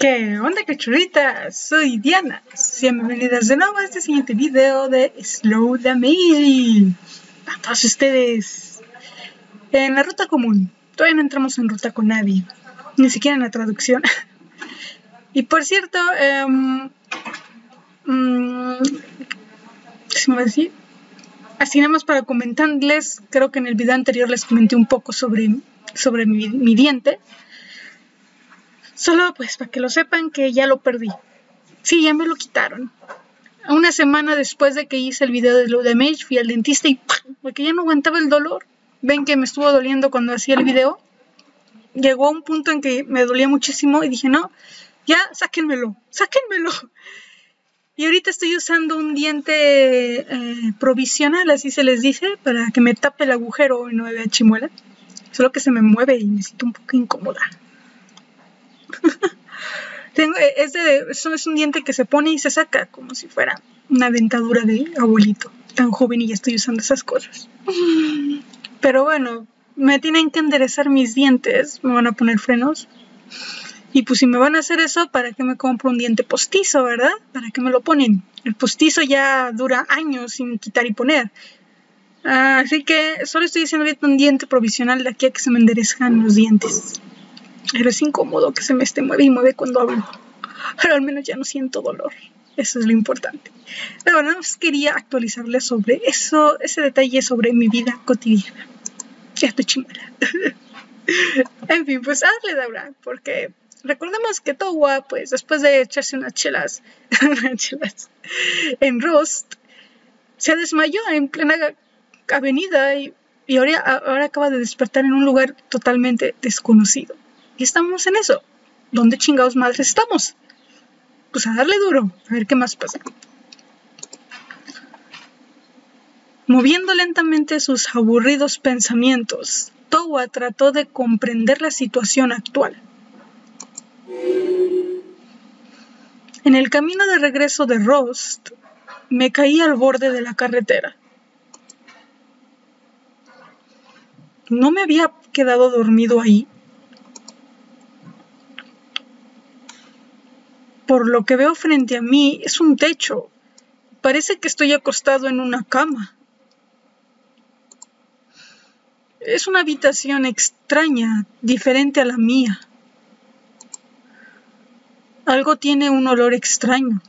¿Qué onda cachorritas? Soy Diana. Bienvenidas de nuevo a este siguiente video de Slow Damage. A todos ustedes. En la ruta común. Todavía no entramos en ruta con nadie. Ni siquiera en la traducción. y por cierto, um, ¿qué me decir? Así nada más para comentarles, creo que en el video anterior les comenté un poco sobre, sobre mi, mi diente. Solo pues para que lo sepan que ya lo perdí. Sí, ya me lo quitaron. Una semana después de que hice el video de Low Damage, fui al dentista y porque ya no aguantaba el dolor. Ven que me estuvo doliendo cuando hacía el video. Llegó a un punto en que me dolía muchísimo y dije, no, ya sáquenmelo, sáquenmelo. Y ahorita estoy usando un diente eh, provisional, así se les dice, para que me tape el agujero y no me vea chimuela. Solo que se me mueve y me siento un poco incómoda. Eh, es un diente que se pone y se saca como si fuera una dentadura de abuelito. Tan joven y ya estoy usando esas cosas. Pero bueno, me tienen que enderezar mis dientes. Me van a poner frenos. Y pues si me van a hacer eso, ¿para qué me compro un diente postizo, verdad? ¿Para qué me lo ponen? El postizo ya dura años sin quitar y poner. así que solo estoy diciendo un diente provisional de aquí a que se me enderezcan los dientes. Pero es incómodo que se me esté mueve y mueve cuando hablo. Pero al menos ya no siento dolor. Eso es lo importante. Pero bueno, quería actualizarles sobre eso, ese detalle sobre mi vida cotidiana. Ya estoy chingada. en fin, pues hazle Daura, porque recordemos que Towa, pues después de echarse unas chelas, chelas en Rost, se desmayó en plena avenida y, y ahora, ahora acaba de despertar en un lugar totalmente desconocido. Estamos en eso. ¿Dónde chingados madres estamos? Pues a darle duro, a ver qué más pasa. Moviendo lentamente sus aburridos pensamientos, Towa trató de comprender la situación actual. En el camino de regreso de Rost, me caí al borde de la carretera. No me había quedado dormido ahí Por lo que veo frente a mí es un techo. Parece que estoy acostado en una cama. Es una habitación extraña, diferente a la mía. Algo tiene un olor extraño.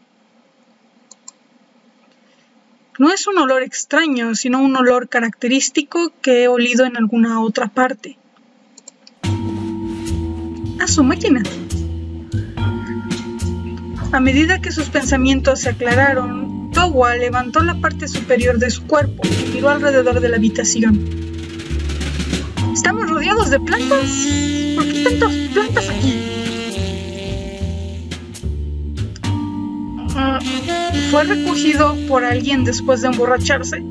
No es un olor extraño, sino un olor característico que he olido en alguna otra parte. A su máquina. A medida que sus pensamientos se aclararon, Towa levantó la parte superior de su cuerpo y miró alrededor de la habitación. ¿Estamos rodeados de plantas? ¿Por qué tantas plantas aquí? Ah, ¿Fue recogido por alguien después de emborracharse?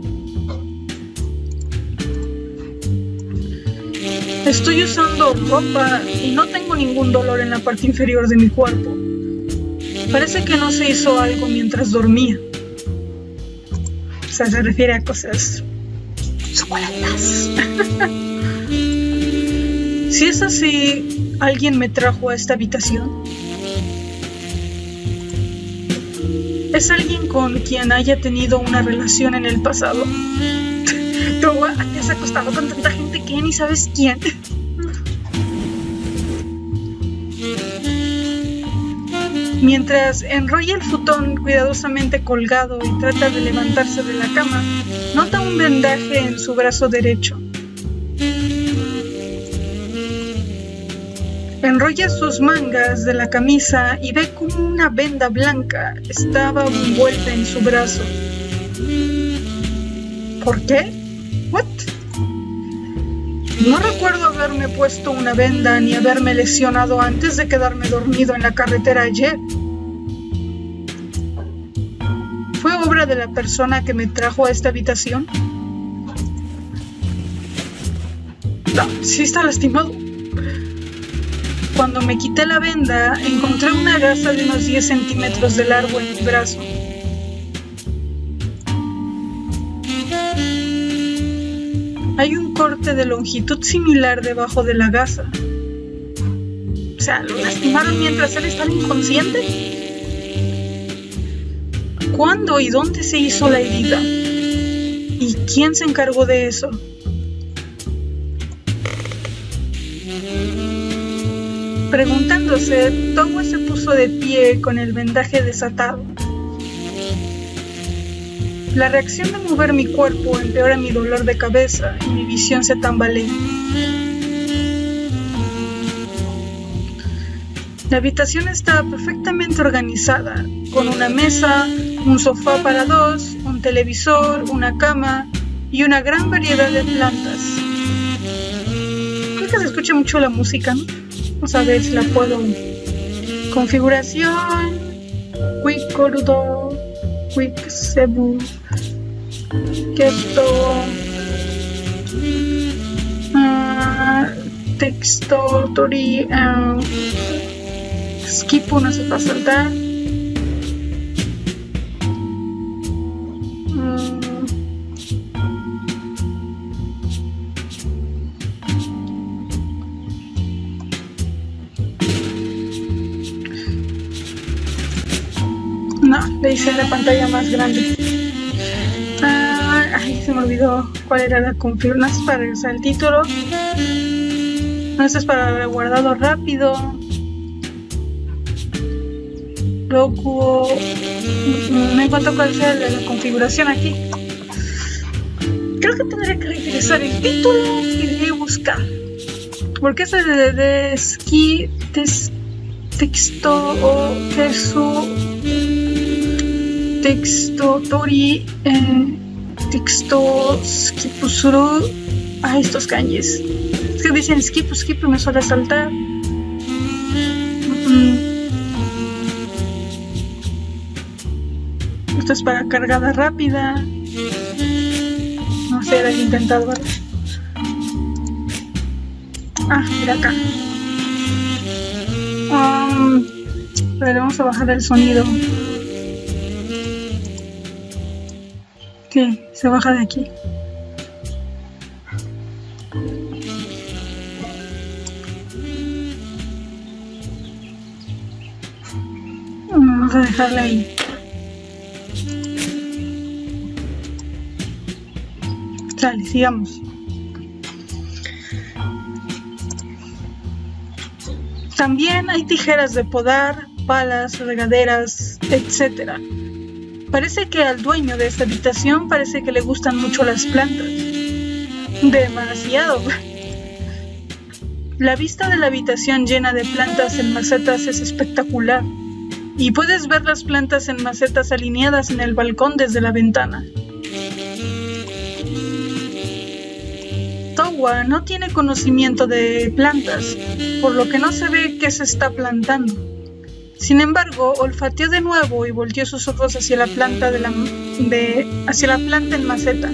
Estoy usando ropa y no tengo ningún dolor en la parte inferior de mi cuerpo. Parece que no se hizo algo mientras dormía. O sea, se refiere a cosas suculentas. si es así, alguien me trajo a esta habitación. Es alguien con quien haya tenido una relación en el pasado. Tú te has acostado con tanta gente que ni sabes quién. Mientras enrolla el futón cuidadosamente colgado y trata de levantarse de la cama, nota un vendaje en su brazo derecho. Enrolla sus mangas de la camisa y ve como una venda blanca estaba envuelta en su brazo. ¿Por qué? No recuerdo haberme puesto una venda ni haberme lesionado antes de quedarme dormido en la carretera ayer. ¿Fue obra de la persona que me trajo a esta habitación? No, sí está lastimado. Cuando me quité la venda, encontré una gasa de unos 10 centímetros de largo en mi brazo. Hay un corte de longitud similar debajo de la gasa. O sea, ¿lo lastimaron mientras él estaba inconsciente? ¿Cuándo y dónde se hizo la herida? ¿Y quién se encargó de eso? Preguntándose, Towa se puso de pie con el vendaje desatado. La reacción de mover mi cuerpo empeora mi dolor de cabeza y mi visión se tambalea. La habitación está perfectamente organizada, con una mesa, un sofá para dos, un televisor, una cama y una gran variedad de plantas. Creo que se escucha mucho la música, ¿no? Vamos a ver si la puedo. Configuración. Quick. Quick Sebu. Keto. Uh, texto. Tori. Uh, skip no se va a saltar. le hice la pantalla más grande. Ah, ay, se me olvidó cuál era la configuración. No es para regresar el título. No, es para guardado rápido. Luego me encuentro cuál sea la, configuración aquí. Creo que tendría que regresar el título y buscar. Porque ese de, de, ski, texto o su texto tori eh, texto skip suru ah estos kanjis. Es que dicen skip skip me suele saltar esto es para cargada rápida. No sé era intentado ¿verdad? ah mira acá. Um, pero vamos a bajar el sonido ¿Qué? Se baja de aquí. Vamos a dejarla ahí. Sale, sigamos. También hay tijeras de podar, palas, regaderas, etcétera Parece que al dueño de esta habitación parece que le gustan mucho las plantas. Demasiado. La vista de la habitación llena de plantas en macetas es espectacular. Y puedes ver las plantas en macetas alineadas en el balcón desde la ventana. Towa no tiene conocimiento de plantas, por lo que no se ve qué se está plantando. Sin embargo, olfateó de nuevo y volteó sus ojos hacia la planta, de la, hacia la planta en maceta.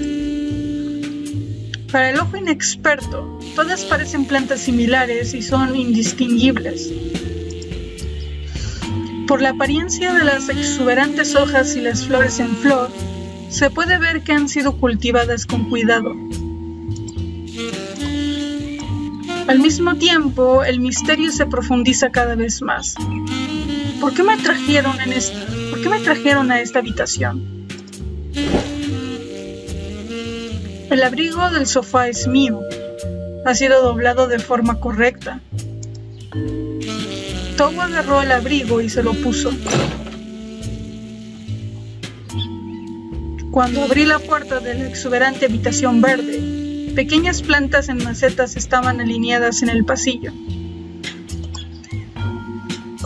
Para el ojo inexperto, todas parecen plantas similares y son indistinguibles. Por la apariencia de las exuberantes hojas y las flores en flor, se puede ver que han sido cultivadas con cuidado. Al mismo tiempo, el misterio se profundiza cada vez más. ¿Por qué me trajeron en? ¿Por qué me trajeron a esta habitación? El abrigo del sofá es mío. Ha sido doblado de forma correcta. Togo agarró el abrigo y se lo puso. Cuando abrí la puerta de la exuberante habitación verde, pequeñas plantas en macetas estaban alineadas en el pasillo.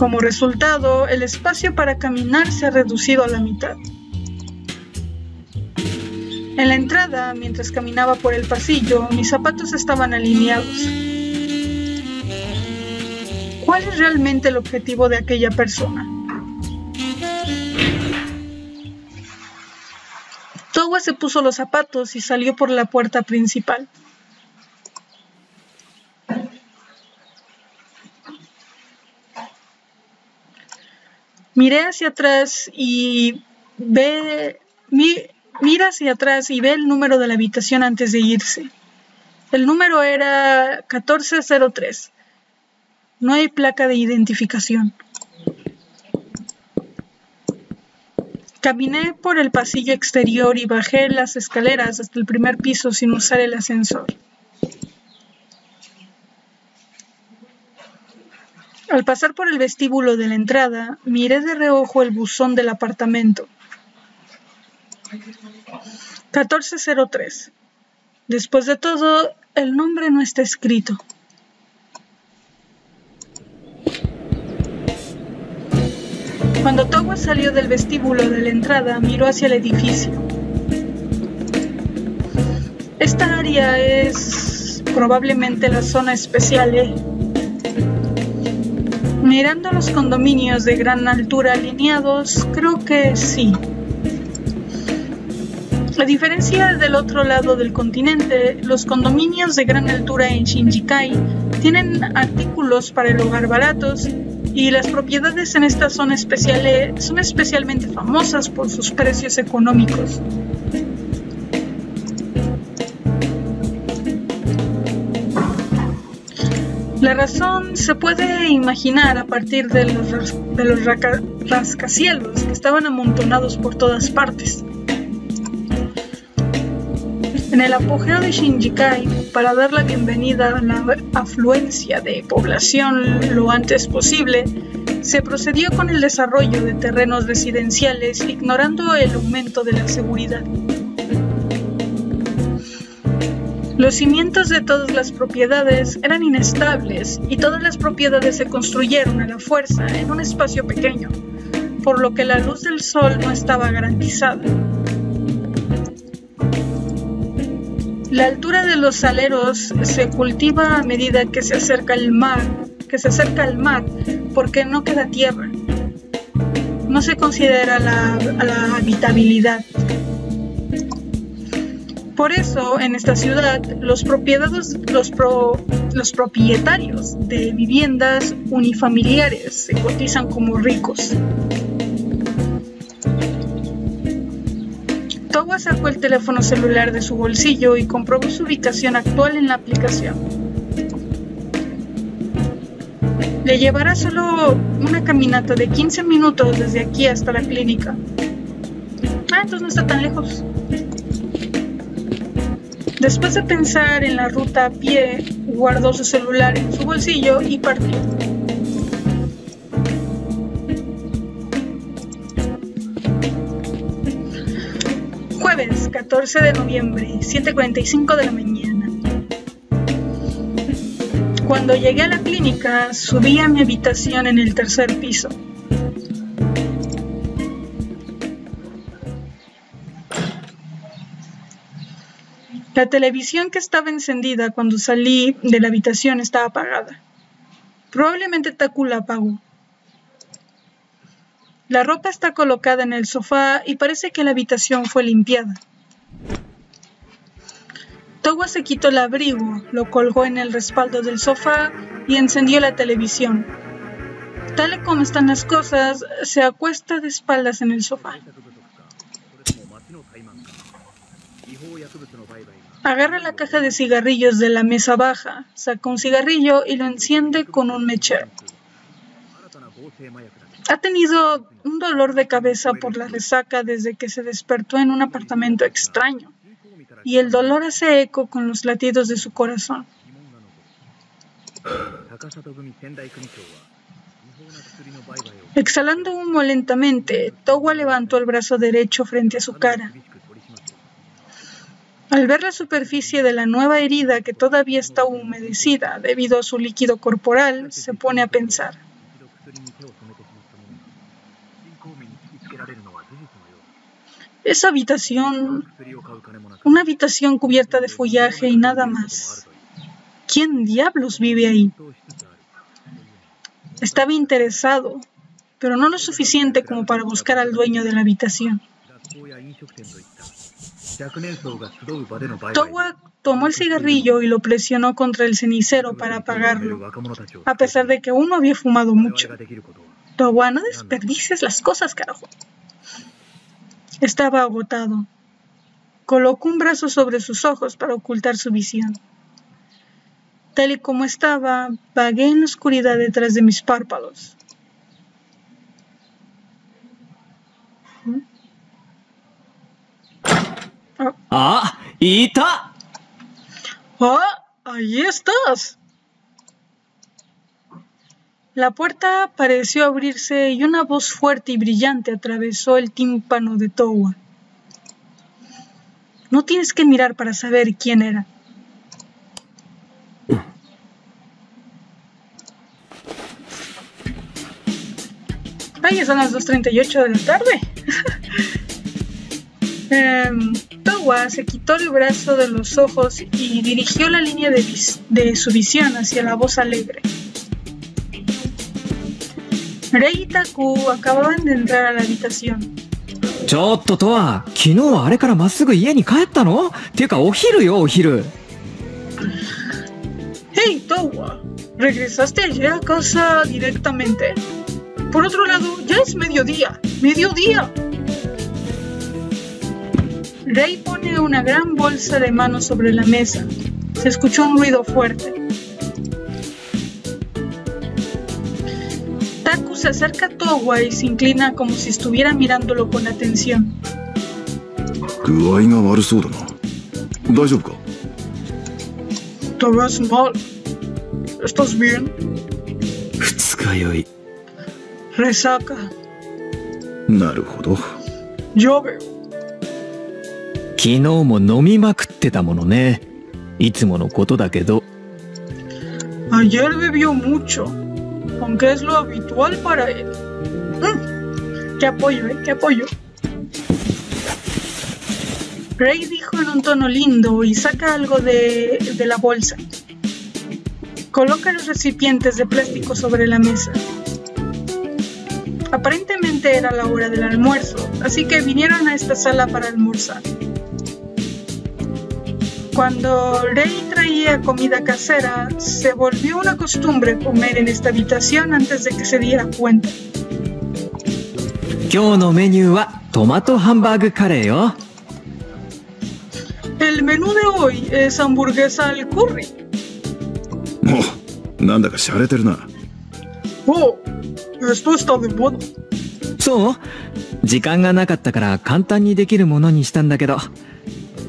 Como resultado, el espacio para caminar se ha reducido a la mitad. En la entrada, mientras caminaba por el pasillo, mis zapatos estaban alineados. ¿Cuál es realmente el objetivo de aquella persona? Towa se puso los zapatos y salió por la puerta principal. Miré hacia atrás y ve, mira hacia atrás y ve el número de la habitación antes de irse. El número era 1403. No hay placa de identificación. Caminé por el pasillo exterior y bajé las escaleras hasta el primer piso sin usar el ascensor. Al pasar por el vestíbulo de la entrada, miré de reojo el buzón del apartamento. 1403. Después de todo, el nombre no está escrito. Cuando Towa salió del vestíbulo de la entrada, miró hacia el edificio. Esta área es probablemente la zona especial E. Mirando los condominios de gran altura alineados, creo que sí. A diferencia del otro lado del continente, los condominios de gran altura en Shinjikai tienen artículos para el hogar baratos y las propiedades en esta zona especial son especialmente famosas por sus precios económicos. La razón se puede imaginar a partir de los, de los rascacielos que estaban amontonados por todas partes. En el apogeo de Shinjikai, para dar la bienvenida a la afluencia de población lo antes posible, se procedió con el desarrollo de terrenos residenciales ignorando el aumento de la seguridad. Los cimientos de todas las propiedades eran inestables y todas las propiedades se construyeron a la fuerza en un espacio pequeño, por lo que la luz del sol no estaba garantizada. La altura de los aleros se cultiva a medida que se acerca el mar, que se acerca al mar, porque no queda tierra. No se considera la, habitabilidad. Por eso, en esta ciudad, los, los, propietarios de viviendas unifamiliares se cotizan como ricos. Towa sacó el teléfono celular de su bolsillo y comprobó su ubicación actual en la aplicación. Le llevará solo una caminata de 15 minutos desde aquí hasta la clínica. Ah, entonces no está tan lejos. Después de pensar en la ruta a pie, guardó su celular en su bolsillo y partió. Jueves 14 de noviembre, 7.45 de la mañana. Cuando llegué a la clínica, subí a mi habitación en el tercer piso. La televisión que estaba encendida cuando salí de la habitación estaba apagada. Probablemente Taku la apagó. La ropa está colocada en el sofá y parece que la habitación fue limpiada. Towa se quitó el abrigo, lo colgó en el respaldo del sofá y encendió la televisión. Tal y como están las cosas, se acuesta de espaldas en el sofá. Agarra la caja de cigarrillos de la mesa baja, saca un cigarrillo y lo enciende con un mechero. Ha tenido un dolor de cabeza por la resaca desde que se despertó en un apartamento extraño, y el dolor hace eco con los latidos de su corazón. Exhalando humo lentamente, Towa levantó el brazo derecho frente a su cara. Al ver la superficie de la nueva herida que todavía está humedecida debido a su líquido corporal, se pone a pensar. Esa habitación, una habitación cubierta de follaje y nada más. ¿Quién diablos vive ahí? Estaba interesado, pero no lo suficiente como para buscar al dueño de la habitación. Towa tomó el cigarrillo y lo presionó contra el cenicero para apagarlo, a pesar de que uno había fumado mucho. Towa, no desperdices las cosas, carajo. Estaba agotado. Colocó un brazo sobre sus ojos para ocultar su visión. Tal y como estaba, vagué en la oscuridad detrás de mis párpados. ¡Ah! ¡Ita! ¡Ah! ¡Ahí estás! La puerta pareció abrirse y una voz fuerte y brillante atravesó el tímpano de Towa. No tienes que mirar para saber quién era. Ay, son las 2.38 de la tarde. Em, Towa se quitó el brazo de los ojos y dirigió la línea de, de su visión hacia la voz alegre. Rei y Taku acababan de entrar a la habitación. ちょっととは、昨日はあれからまっすぐ家に帰ったのっていうかお昼よ、お昼。 Hey, Towa, ¿regresaste ayer a casa directamente? Por otro lado, ya es mediodía. ¡Mediodía! Ray pone una gran bolsa de manos sobre la mesa. Se escuchó un ruido fuerte. Taku se acerca a Towa y se inclina como si estuviera mirándolo con atención. ¿Estás mal? ¿Estás bien? Resaca. Yo veo. 昨日も飲みまくってたものね。いつものことだけど。 Ayer bebió mucho, aunque es lo habitual para él. Mm, ¡Qué apoyo, eh! ¡Qué apoyo! Rey dijo en un tono lindo y saca algo de, de la bolsa. Coloca los recipientes de plástico sobre la mesa. Aparentemente era la hora del almuerzo, así que vinieron a esta sala para almorzar. Cuando Rey traía comida casera, se volvió una costumbre comer en esta habitación antes de que se diera cuenta. 今日のメニューはトマトハンバーグカレーよ。 El menú de hoy es hamburguesa al curry. おなんだか洒落てるな Oh, esto está de moda. そう時間がなかったから簡単にできるものにしたんだけど。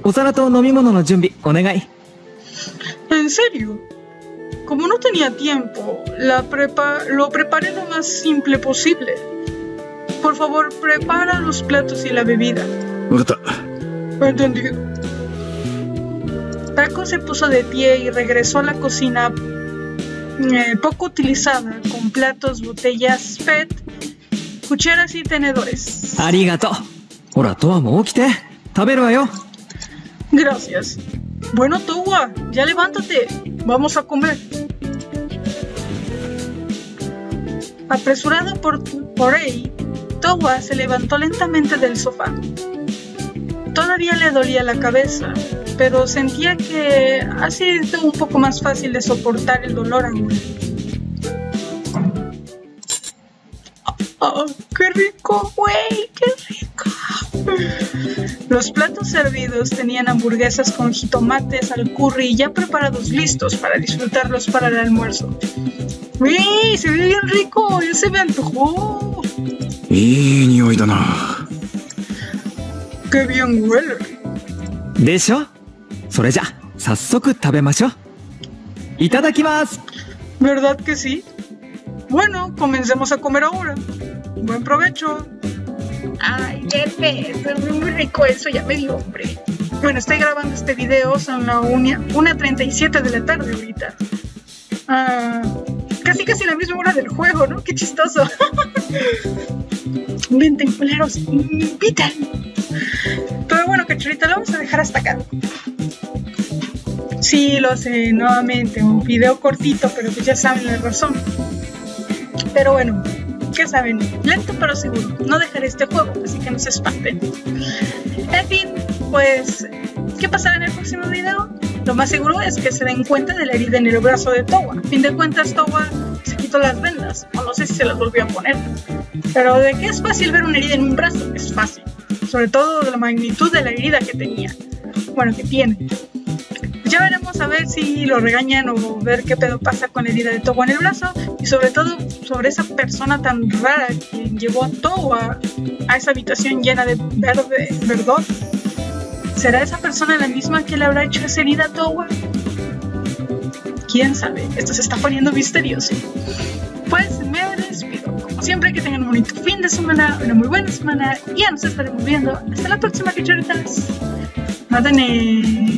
お皿と飲み物の準備お願い。 ¿En serio? Como no tenía tiempo, la prepa lo preparé lo más simple posible. Por favor, prepara los platos y la bebida. 分かっ Entendido. Taco se puso de pie y regresó a la cocina eh, poco utilizada, con platos, botellas PET, cucharas y tenedores. ありがとう。ほら、トアも起きて。食べるわよ。 Gracias. Bueno, Towa, ya levántate. Vamos a comer. Apresurada por, por Rei, Towa se levantó lentamente del sofá. Todavía le dolía la cabeza, pero sentía que ha sido un poco más fácil de soportar el dolor ahora. ¡Oh, qué rico, güey! ¡Qué rico! Los platos servidos tenían hamburguesas con jitomates al curry ya preparados listos para disfrutarlos para el almuerzo. ¡Uy! ¡Se ve bien rico! ¡Ya se me antojó! ¡Qué bien huele! ¿De hecho? ¿Verdad que sí? Bueno, comencemos a comer ahora. ¡Buen provecho! Ay, perfecto, es muy rico eso, ya me dio hambre. Bueno, estoy grabando este video, son la 1.37 de la tarde ahorita. Ah, casi casi la misma hora del juego, ¿no? Qué chistoso. Venten, culeros, invitan. Pero bueno, cachorrita, lo vamos a dejar hasta acá. Sí, lo sé, nuevamente, un video cortito, pero pues ya saben la razón. Pero bueno, ya saben, lento pero seguro. No dejaré este juego, así que no se espanten. En fin, pues, ¿qué pasará en el próximo video? Lo más seguro es que se den cuenta de la herida en el brazo de Towa. A fin de cuentas, Towa se quitó las vendas, o no sé si se las volvió a poner. Pero de que es fácil ver una herida en un brazo, es fácil. Sobre todo de la magnitud de la herida que tenía. Bueno, que tiene. Vamos a ver si lo regañan o ver qué pedo pasa con la herida de Towa en el brazo y sobre todo sobre esa persona tan rara que llevó a Towa a esa habitación llena de verde, verdor. ¿Será esa persona la misma que le habrá hecho esa herida a Towa? ¿Quién sabe? Esto se está poniendo misterioso. Pues me despido. Como siempre, que tengan un bonito fin de semana, una muy buena semana y ya nos estaremos viendo. Hasta la próxima, cachorritas. Madane.